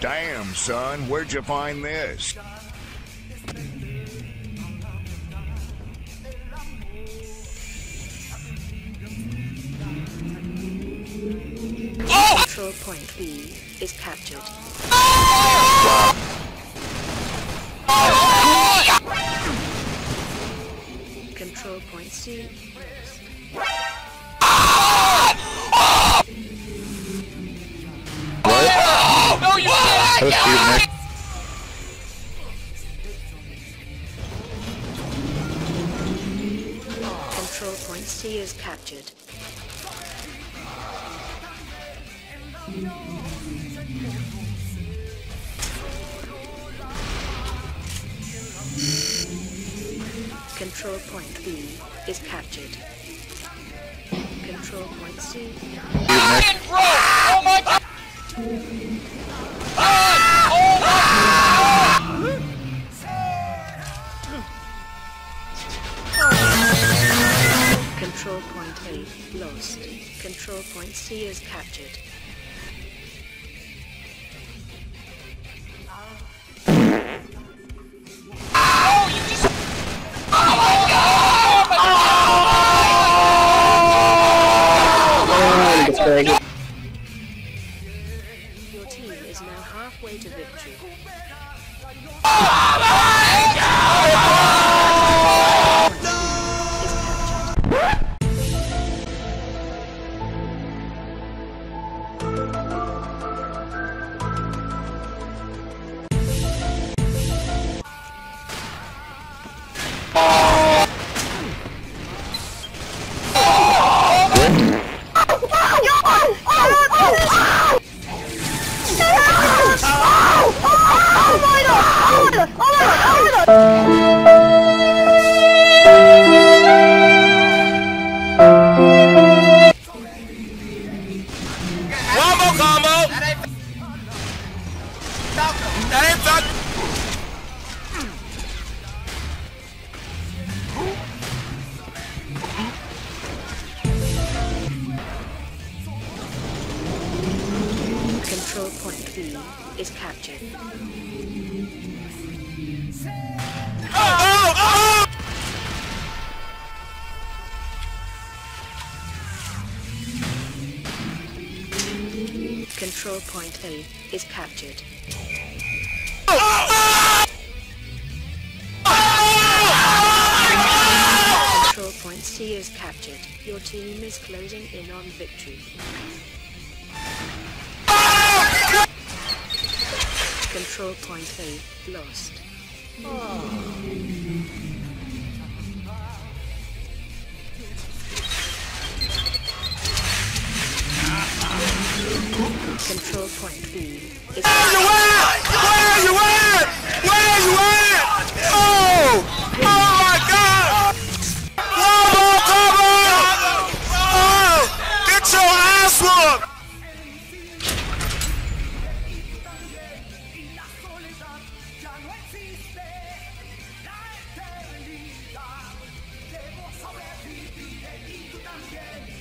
Damn, son, where'd you find this? Oh! Control point B is captured. Oh! Control point C. That was cute, Nick. Control point C is captured. Control point B is captured. Control point C. Cute, Nick. Control point A lost. Control point C is captured. Your team is now halfway to victory. Is Control point B is captured. Oh! Control point A is captured. Control point C is captured. Your team is closing in on victory. Control point A lost. Control point B is existe la eternidad. Debo sobrevivir y tú también.